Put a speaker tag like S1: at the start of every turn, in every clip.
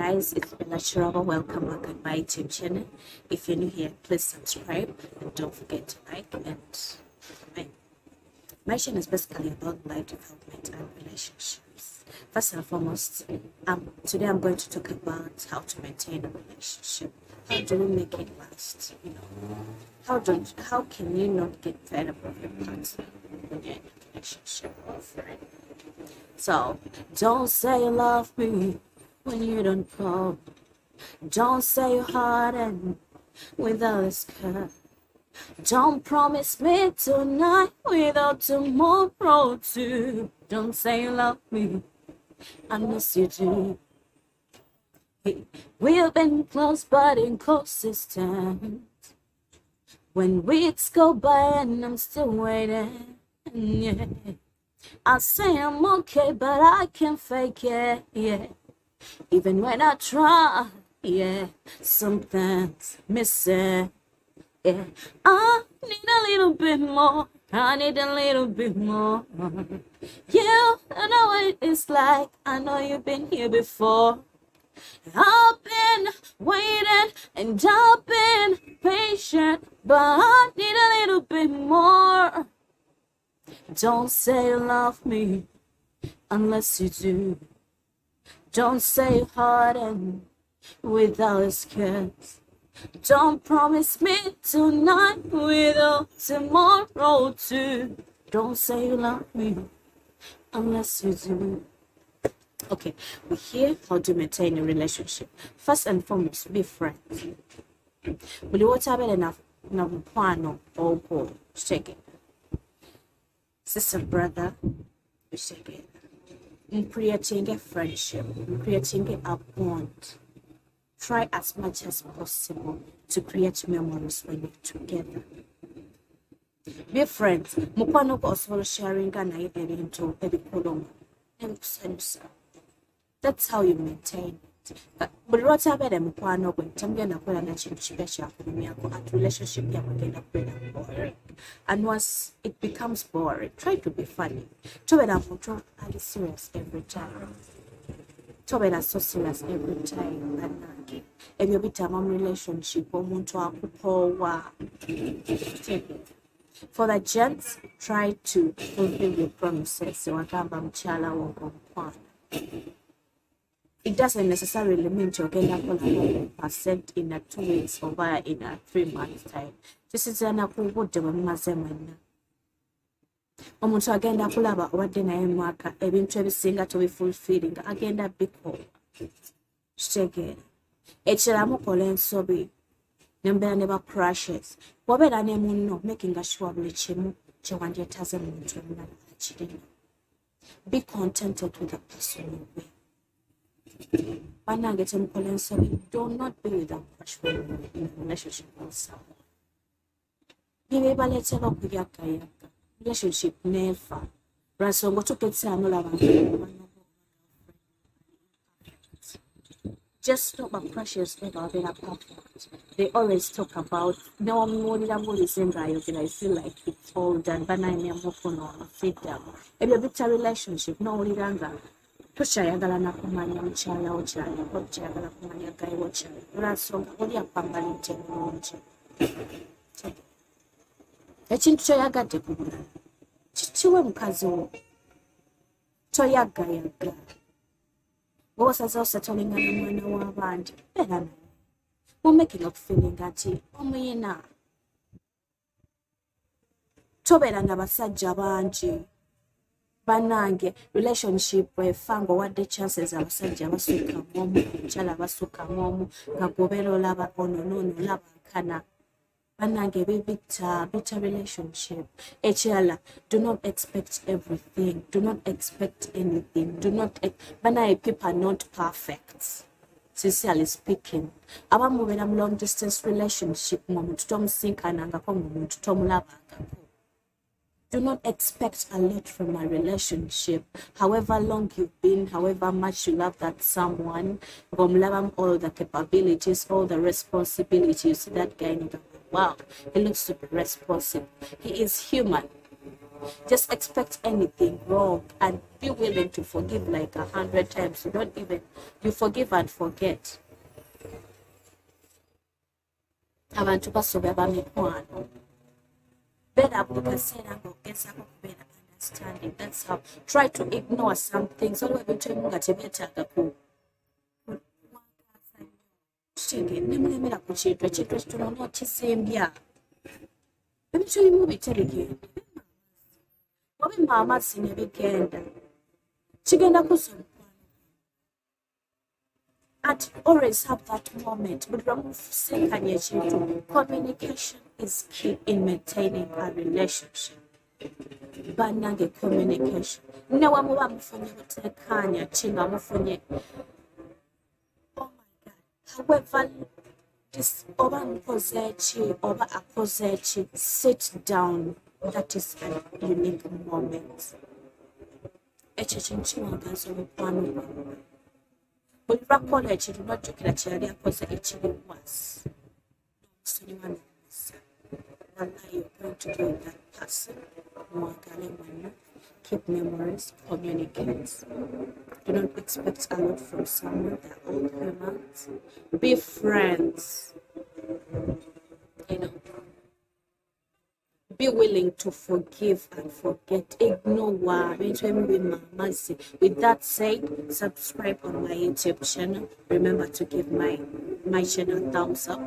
S1: guys it's Bellah Kirabo. welcome back on my youtube channel. If you're new here please subscribe and don't forget to like and comment my channel is basically about life development and relationships. First and foremost um today i'm going to talk about how to maintain a relationship. How do we make it last you know? How don't how can you not get fed up of your partner when you're in a relationship or friend? So don't say you love me when you don't call. Don't say you're hardened without a skirt. Don't promise me tonight without tomorrow too. Don't say you love me unless you do. We've been close but inconsistent. When weeks go by and I'm still waiting, yeah. I say I'm okay, but I can't fake it, yeah. Even when I try, yeah, something's missing. Yeah, I need a little bit more. I need a little bit more. Yeah, I know what it's like. I know you've been here before. I've been waiting and I've been patient, but I need a little bit more. Don't say you love me unless you do. Don't say harden without a kiss. Don't promise me tonight without tomorrow too. Don't say you love me unless you do. Okay, we hear how to maintain a relationship. First and foremost, be friends. Buli wotabere na mukwano ogwo shake it. Sister, brother, it creating a friendship, in creating a bond. Try as much as possible to create memories when you're together. Be friends. Mukwano ko osobola sharinga naye ebintu ebikuluma nebikusanyusa. That's how you maintain it. buli lwotaabeere mukwano gwe temugenda kukola na kintu kibe kyakulumyako at relationship yamwe genda kubeera boring and once it becomes boring try to be funny. Tobeera muntu ali serious every time? Tobeera so serious every time. Bannange ebyo bitama mu relationship omuntu akukoowa for the gents try to fulfill your promises. Wagamba mukyala wo ng'omukwano it doesn't necessarily mean you're up on percent in a two weeks or in a three months time. Ku budde bwe mumaze mwenna omuntu agenda kulaba obadde naye mwaka ebintu ebisinga tobifulfiringa agenda bikoowa kitegeera ekirala mukola ensobi nembeera ne ba crushes wabeera ne munno makinga sure buli kimu kyewandyetaze muntu omulala akirina be contented with the person you with bannange temukola ensobi do not be with a crush in a relationship with someone. Bye baleetera okuyaggayagga relationship neefa lwansonga otugetsaano laba just stop a precious never a they always talk about newamuwulira buulize ng'ayogera i feel like it's all done but I am more for banayinemufuno freedom ebyo bitta relationship nowulira nga tokyayagala nakumanya mukyalawo kyayako tokyayagala kumanya gayiwo kyayo olwansonga oli akwambalidde bulungi ekintu kyoyagadde ku mulala kikiwe mukazi wo toyaggayagga oba osazeho setolingana mwana w'abandi beera naye mumaking okufiringa nti omuyina tobeera na basajja bangi bannange relationship efa ngaowadde chances abasajja abasukkamu omu omukyala abasukkamu omu nga gobeera olaba ono noono olaba nkana bannange bibitta bitta relationship. Ekirala do not expect everything do not expect anything do not banaye people are not perfect. Sincerely speaking abamubeera mu long distance relationship ngaomuntu tomusinkanangako ngaomuntu tomulabangako do not expect a lot from a relationship. However long you've been however much you love that someone from ngomlaba all the capabilities all the responsibilities that guy wow he looks to be responsible. He is human. Just expect anything wrong and be willing to forgive like a hundred times. You don't even you forgive and forget. Abantu basobya bamikwano buli kaseera ng'ogezaako kubeera understanding. That's how try to ignore some things. Waliwo ebintu ebimu nga tebyetaaga ku kitege nemulemera ku kintu ekintu ekitono n'okisimbya ebintu ebimu biteregenda wabimma amazzi ne bigenda kigenda kuza at always have that moment. Communication is key in maintaining a relationship. Bannange communication. Newamuba mufunye butekanya ki nga mufunye oh however this oba nkoze ki oba sit down. That is a unique moment. Ekyo kintu kiwangaza omukwano gwammwe buli lwakola ekintu nojjukira kyeyali akoze ekiri wasi nomusonyiwa nomusa wallahi you're going to do that person mwagale mwenna keep memories communicate do not expect a lot from someone they're all humans be friends. You know be willing to forgive and forget. Ignore bimamaze. With that said, subscribe on my YouTube channel. Remember to give my my channel thumbs up.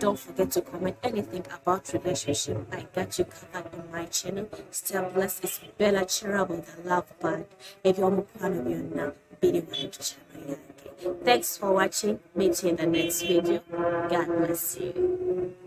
S1: Don't forget to comment anything about relationship. I got you covered on my channel. Stay blessed. It's Bellah Kirabo, the love band. If you're mukwano byonna, biri wano ku channel yange. Thanks for watching. Meet you in the next video. God bless you.